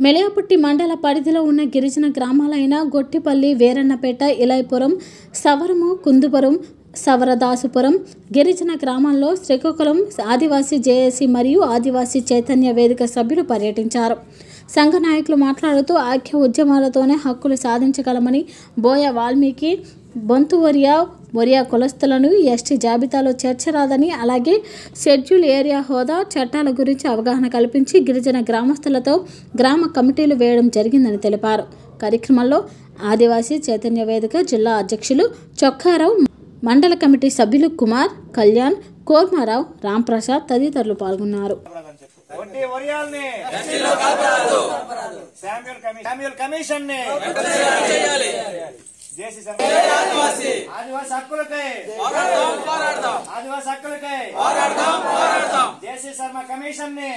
మెలియాపుట్టి మండల పరిధిలో ఉన్న గిరిజన గ్రామాలైన గొట్టిపల్లి వీరన్నపేట ఇలైపురం సవరము కుందుపురం సవరదాసుపురం గిరిజన గ్రామాల్లో శ్రీకాకుళం ఆదివాసీ జేఏసీ మరియు ఆదివాసీ చైతన్య వేదిక సభ్యులు పర్యటించారు. సంఘ నాయకులు మాట్లాడుతూ ఐక్య ఉద్యమాలతోనే హక్కులు సాధించగలమని బోయ వాల్మీకి బొంతు ఒరియా ఒరియా కులస్తులను ఎస్టీ జాబితాలో చేర్చరాదని అలాగే షెడ్యూల్ ఏరియా హోదా చట్టాల గురించి అవగాహన కల్పించి గిరిజన గ్రామస్తులతో గ్రామ కమిటీలు వేయడం జరిగిందని తెలిపారు. కార్యక్రమంలో ఆదివాసీ చైతన్య వేదిక జిల్లా అధ్యక్షులు చొక్కారావు మండల కమిటీ సభ్యులు కుమార్ కళ్యాణ్ కోర్మారావు రాంప్రసాద్ తదితరులు పాల్గొన్నారు. వడ్డీ ఒరియాల్ని. శామ్యుల్ కమి- శామ్యుల్ కమిషన్ని ఆదివాసి. హక్కులకై. ఆదివాసి హక్కులకై. జేసీ శర్మ కమిషన్ని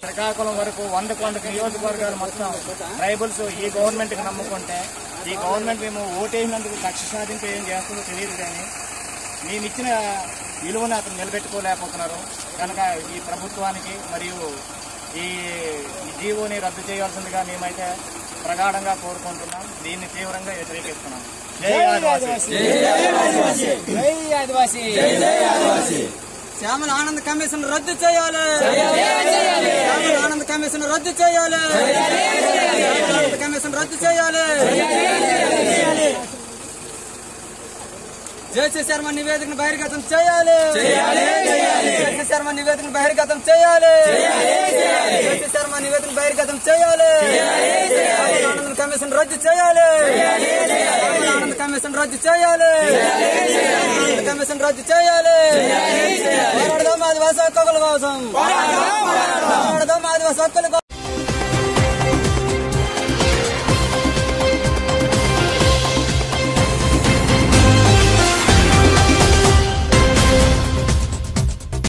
శ్రీకాకుళం వరకు వంద కొండ నియోజకవర్గాలు మొత్తం ట్రైబల్స్ ఈ గవర్నమెంట్కి నమ్ముకుంటే ఈ గవర్నమెంట్ మేము ఓటేసినందుకు కక్ష సాధింపు ఏం చేస్తుందో తెలియదు కానీ మేము ఇచ్చిన విలువను అతను నిలబెట్టుకోలేకపోతున్నారు. కనుక ఈ ప్రభుత్వానికి మరియు ఈ జీవోని రద్దు చేయాల్సిందిగా మేమైతే ప్రగాఢంగా కోరుకుంటున్నాం. దీన్ని తీవ్రంగా వ్యతిరేకిస్తున్నాం. జై ఆదివాసీ. శ్యామల ఆనంద్ కమిషన్ రద్దు చేయాలి. శ్యామల ఆనంద్ కమిషన్ రద్దు చేయాలి. శ్యామల ఆనంద్ కమిషన్ రద్దు చేయాలి. జేసీ శర్మ నివేదికను బహిర్గతం చేయాలి. జేసీ శర్మ నివేదికను బహిర్గతం చేయాలి. జేసీ శర్మ నివేదికను బహిర్గతం చేయాలి. శ్యామల ఆనంద్ కమిషన్ రద్దు చేయాలి. శ్యామల ఆనంద్ కమిషన్ రద్దు చేయాలి. శ్యామల ఆనంద్ కమిషన్ రద్దు చేయాలి. పోరాడదాం ఆదివాసి హక్కుల కోసం. పోరాడదాం ఆదివాసి హక్కుల కోసం.